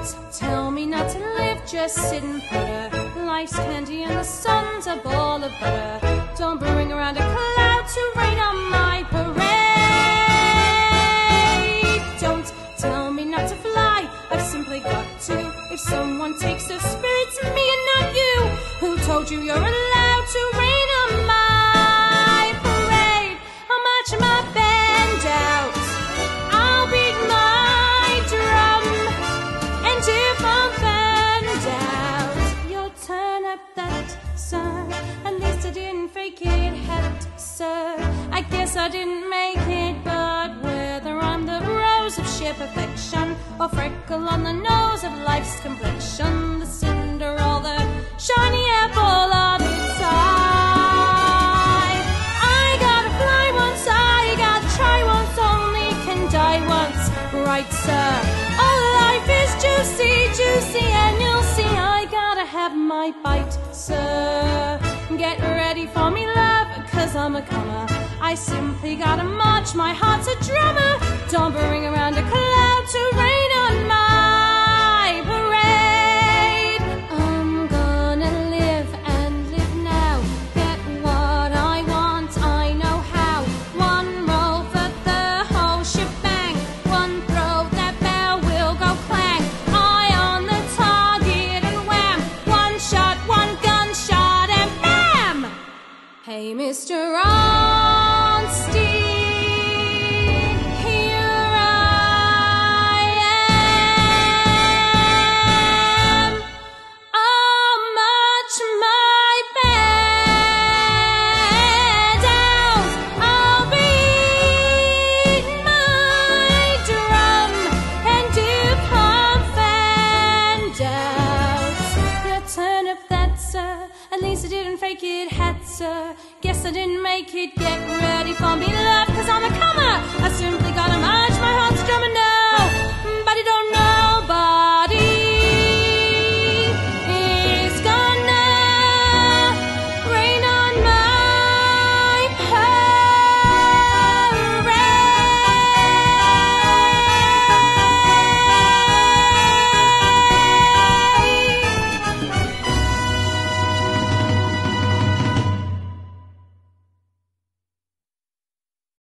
Don't tell me not to live, just sit and putter. Life's candy and the sun's a ball of butter. Don't bring around a cloud to rain on my parade. Don't tell me not to fly, I've simply got to. If someone takes the spirit to me and not you, who told you you're allowed I didn't make it, but whether I'm the rose of sheer perfection or freckle on the nose of life's complexion, the cinder or the shiny apple of its eye. I gotta fly once, I gotta try once, only can die once, right, sir? Oh, life is juicy, juicy, and you'll see I gotta have my bite, sir. Get ready for me, love, cause I'm a comer. I simply gotta march. My heart's a drummer, don't bring around a cloud to Guess I didn't make it. Get ready for me, love, cause I'm a comer. I simply gotta march my heart.